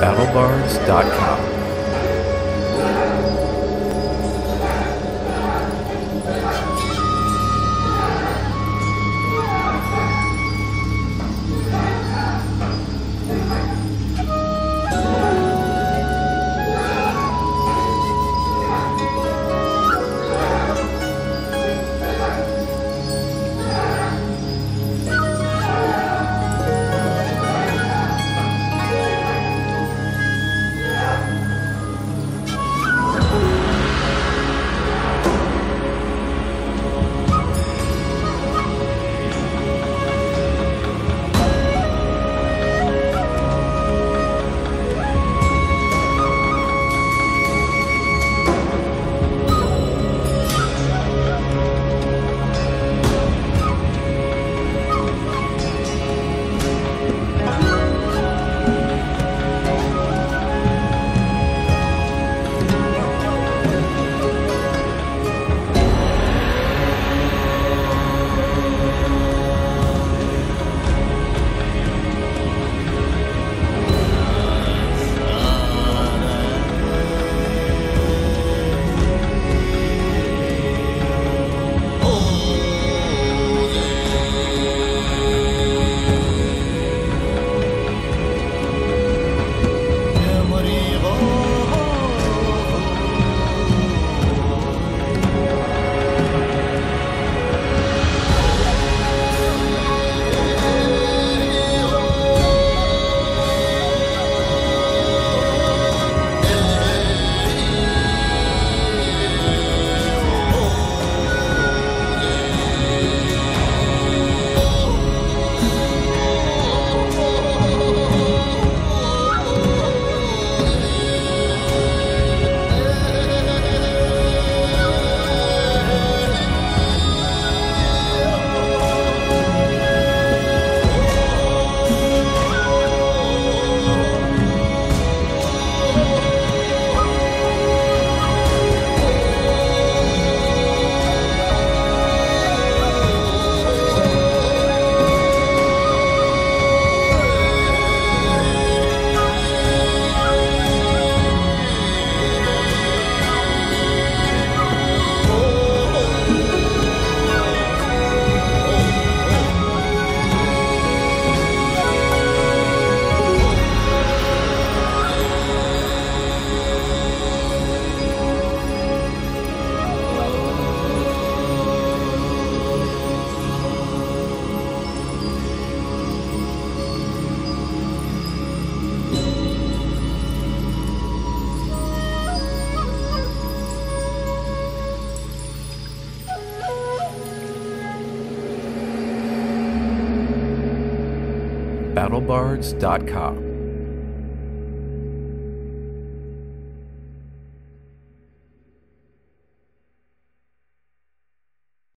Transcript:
BattleBards.com. BattleBards.com.